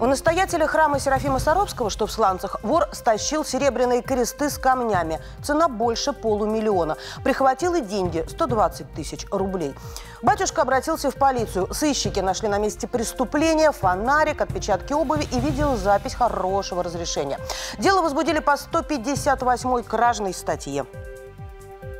У настоятеля храма Серафима Саровского, что в Сланцах, вор стащил серебряные кресты с камнями. Цена больше полумиллиона. Прихватил и деньги – 120 тысяч рублей. Батюшка обратился в полицию. Сыщики нашли на месте преступления фонарик, отпечатки обуви и видеозапись хорошего разрешения. Дело возбудили по 158 кражной статье.